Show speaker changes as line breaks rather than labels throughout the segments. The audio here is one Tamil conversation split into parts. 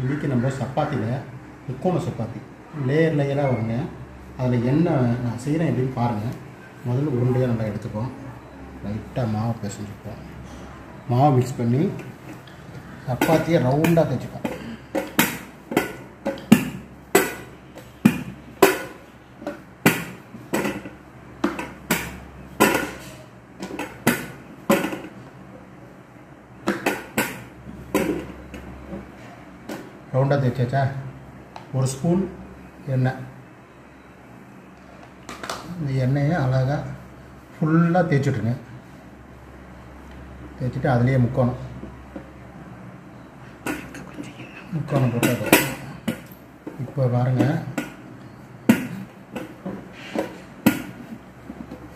இன்றைக்கி நம்ம சப்பாத்தியில் முக்கோண சப்பாத்தி. லேயர் லேயராக வருங்க. அதில் என்ன நான் செய்கிறேன் எப்படின்னு பாருங்கள் முதல்ல உருண்டையாக நல்லா எடுத்துப்போம். லைட்டாக மாவு பிசைஞ்சுப்போம். மாவு மிக்ஸ் பண்ணி சப்பாத்தியை ரவுண்டாக தைச்சிப்போம் ரவுண்டாக தேய்ச்சாச்சா? ஒரு ஸ்பூன் எண்ணெய். இந்த எண்ணெயை அழகாக ஃபுல்லாக தேய்ச்சிட்ருங்க தேய்ச்சிட்டு அதுலேயே முக்கோணம். முக்கோணம் போட்டு இப்போ பாருங்க.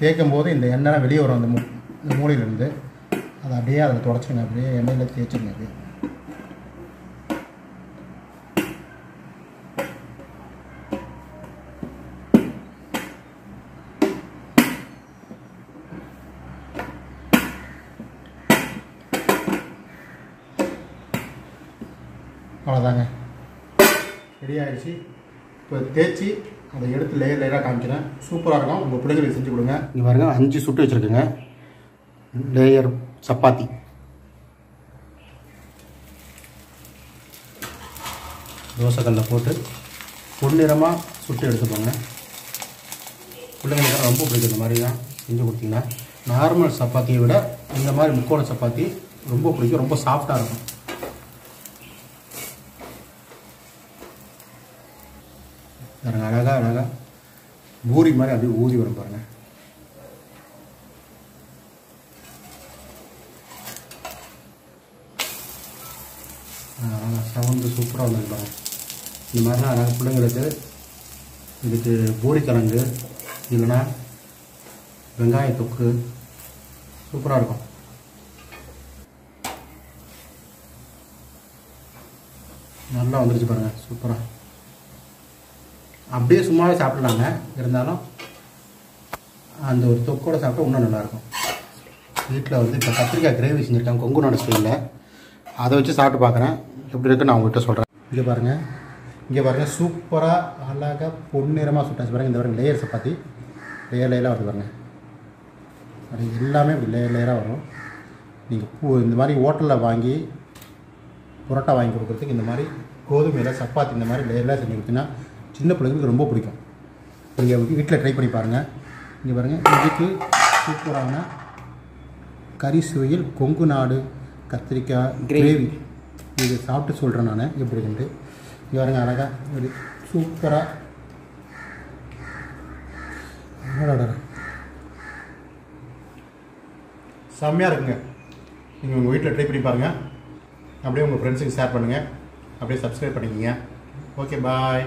தேய்க்கும் போது இந்த எண்ணெய்லாம் வெளியே வரும் அந்த மூ இந்த மூலையிலேருந்து. அதை அப்படியே அதில் தொடச்சிடுங்க அப்படியே எண்ணெயில் தேய்ச்சிடுங்க அப்படியே. அவ்வளோதாங்க ரெடி ஆயிடுச்சு இப்போ தேய்ச்சி அதை எடுத்து லேயர் லேயராக காமிக்கிறேன். சூப்பராக இருக்கும். உங்கள் பிள்ளைங்களுக்கு செஞ்சு கொடுங்க. இங்கே பாருங்க அஞ்சு சுட்டு வச்சுருக்குங்க. லேயர் சப்பாத்தி. தோசைக்கல்லில் போட்டு பொன்னிறமாக சுட்டு எடுத்துக்கோங்க. பிள்ளைங்களுக்கு ரொம்ப பிடிக்கும் இந்த மாதிரி தான் செஞ்சு கொடுத்தீங்கன்னா. நார்மல் சப்பாத்தியை விட இந்த மாதிரி முக்கோண சப்பாத்தி ரொம்ப பிடிக்கும். ரொம்ப சாஃப்டாக இருக்கும். பாருங்க அழகாக அழகாக பூரி மாதிரி அப்படியே ஊதி வரும் பாருங்க. சவுண்டு சூப்பராக வந்துருப்பாங்க இந்த மாதிரிலாம் அழகாக பிள்ளைங்களுக்கு இதுக்கு பூரிக்கிழங்கு இல்லைன்னா வெங்காய தொக்கு சூப்பராக இருக்கும். நல்லா வந்துருச்சு பாருங்க சூப்பராக அப்படியே சும்மாவே சாப்பிடலாங்க. இருந்தாலும் அந்த ஒரு தொக்கோட சாப்பிட்டா இன்னும் நல்லாயிருக்கும். வீட்டில் வந்து இப்போ கத்திரிக்காய் கிரேவி செஞ்சுருக்காங்க கொங்குனோட ஸ்டைலில். அதை வச்சு சாப்பிட்டு பார்க்குறேன். எப்படி இருக்குன்னு நான் உங்கள்கிட்ட சொல்கிறேன் இங்கே பாருங்கள் இங்கே பாருங்கள் சூப்பராக அழகாக பொன்னிறமாக சுட்டாச்சு பாருங்கள் இந்த பாருங்கள் லேயர் சப்பாத்தி லேயர் லேயராக வருது பாருங்கள் அது எல்லாமே இப்படி லேயர் லேயராக வரும். நீங்கள் பூ இந்த மாதிரி ஹோட்டலில் வாங்கி புரோட்டா வாங்கி கொடுக்குறதுக்கு இந்த மாதிரி கோதுமையில் சப்பாத்தி இந்த மாதிரி லேயர்லாம் செஞ்சு கொடுத்தீங்கன்னா சின்ன பிள்ளைங்களுக்கு ரொம்ப பிடிக்கும். நீங்கள் வீட்டில் ட்ரை பண்ணி பாருங்கள் இங்கே பாருங்கள் இதுக்கு சூப்பரான கறி சுவையில் கொங்கு நாடு கத்திரிக்காய் கிரேவி இது சாப்பிட்டு சொல்கிறேன் நான் எப்படி இருக்குன்ட்டு. இங்கே பாருங்க அழகாக ஒரு சூப்பராக செம்மையாக இருக்குங்க. நீங்கள் உங்கள் வீட்டில் ட்ரை பண்ணி பாருங்கள் அப்படியே உங்கள் ஃப்ரெண்ட்ஸுக்கு ஷேர் பண்ணுங்கள் அப்படியே சப்ஸ்கிரைப் பண்ணிக்கிங்க. Okay bye